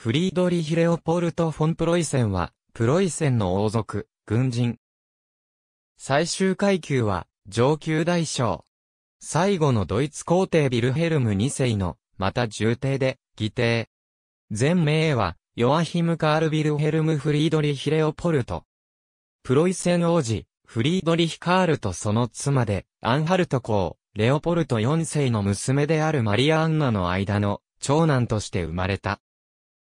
フリードリヒ・レオポルト・フォン・プロイセンは、プロイセンの王族、軍人。最終階級は、上級大将。最後のドイツ皇帝ビルヘルム2世の、また重帝で、義帝。全名は、ヨアヒム・カール・ビルヘルム・フリードリヒ・レオポルト。プロイセン王子、フリードリヒ・カールとその妻で、アンハルト公、レオポルト4世の娘であるマリア・アンナの間の、長男として生まれた。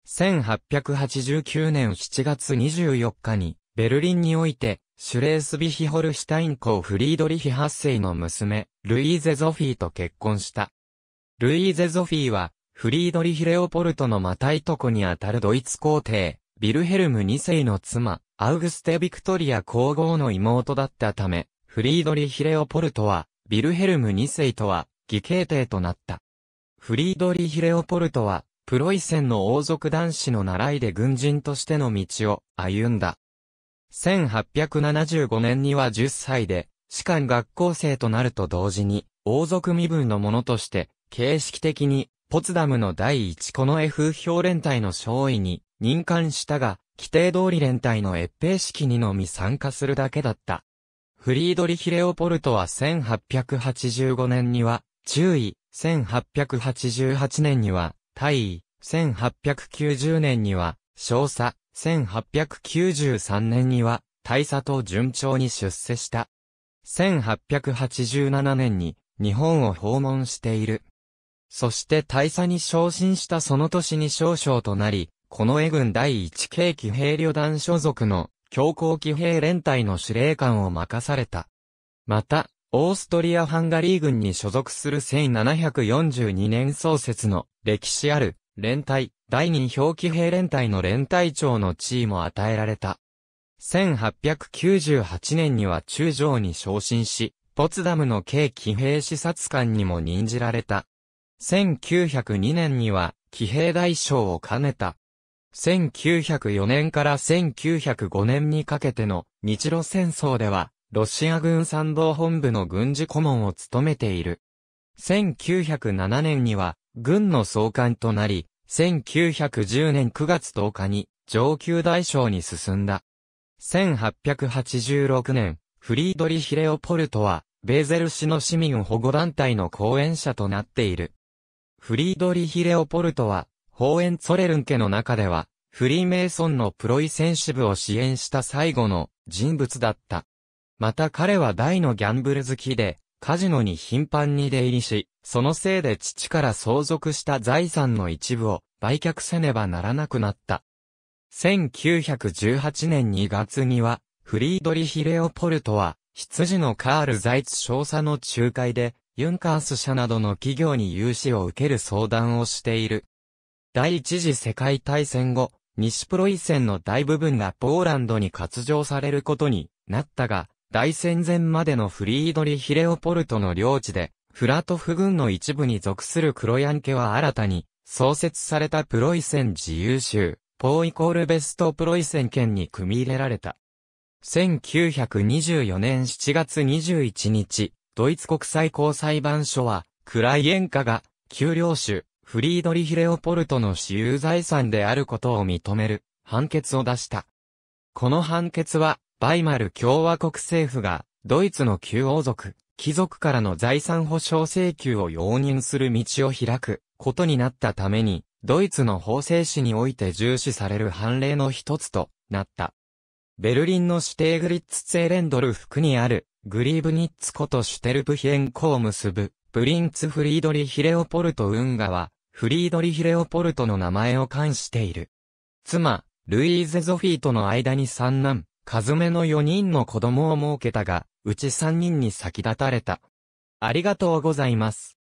1889年7月24日に、ベルリンにおいて、シュレースビヒホルシュタイン公フリードリヒ8世の娘、ルイーゼ・ゾフィーと結婚した。ルイーゼ・ゾフィーは、フリードリヒ・レオポルトのマタイトコにあたるドイツ皇帝、ビルヘルム2世の妻、アウグステ・ビクトリア皇后の妹だったため、フリードリヒ・レオポルトは、ビルヘルム2世とは、義兄弟となった。フリードリヒ・レオポルトは、プロイセンの王族男子の習いで軍人としての道を歩んだ。1875年には10歳で、士官学校生となると同時に、王族身分のものとして、形式的に、ポツダムの第一この F 表連隊の勝位に任官したが、規定通り連隊の越兵式にのみ参加するだけだった。フリードリヒ・レオポルトは1885年には、中尉、1888年には、大尉、1890年には、少佐、1893年には、大佐と順調に出世した。1887年に、日本を訪問している。そして大佐に昇進したその年に少将となり、この江軍第一軽騎兵旅団所属の強行騎兵連隊の司令官を任された。また、オーストリア・ハンガリー軍に所属する1742年創設の歴史ある連隊第二表記兵連隊の連隊長の地位も与えられた。1898年には中将に昇進し、ポツダムの軽騎兵視察官にも任じられた。1902年には騎兵大将を兼ねた。1904年から1905年にかけての日露戦争ではロシア軍参謀本部の軍事顧問を務めている。1907年には、軍の総監となり、1910年9月10日に、上級大将に進んだ。1886年、フリードリヒ・レオポルトは、ベーゼル市の市民保護団体の講演者となっている。フリードリヒ・レオポルトは、ホーエンツォレルン家の中では、フリーメイソンのプロイセン支部を支援した最後の人物だった。また彼は大のギャンブル好きで、カジノに頻繁に出入りし、そのせいで父から相続した財産の一部を売却せねばならなくなった。1918年2月には、フリードリヒ・レオポルトは、羊のカール・ザイツ少佐の仲介で、ユンカース社などの企業に融資を受ける相談をしている。第一次世界大戦後、西プロイセンの大部分がポーランドに割譲されることになったが、大戦前までのフリードリヒレオポルトの領地で、フラトフ軍の一部に属するクロヤン家は新たに創設されたプロイセン自由州、ポーイコールベストプロイセン県に組み入れられた。1924年7月21日、ドイツ国際高裁判所は、クライエンカが、旧領主、フリードリヒレオポルトの私有財産であることを認める判決を出した。この判決は、バイマル共和国政府が、ドイツの旧王族、貴族からの財産保障請求を容認する道を開くことになったために、ドイツの法制史において重視される判例の一つとなった。ベルリンのシュテーグリッツツェーレンドルフ区にある、グリーブニッツことシュテルプヒエンコを結ぶ、プリンツ・フリードリヒレオポルト運河は、フリードリヒレオポルトの名前を冠している。妻、ルイーゼ・ゾフィーとの間に三男、カズメの4人の子供を設けたが、うち3人に先立たれた。ありがとうございます。